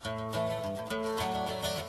ああ。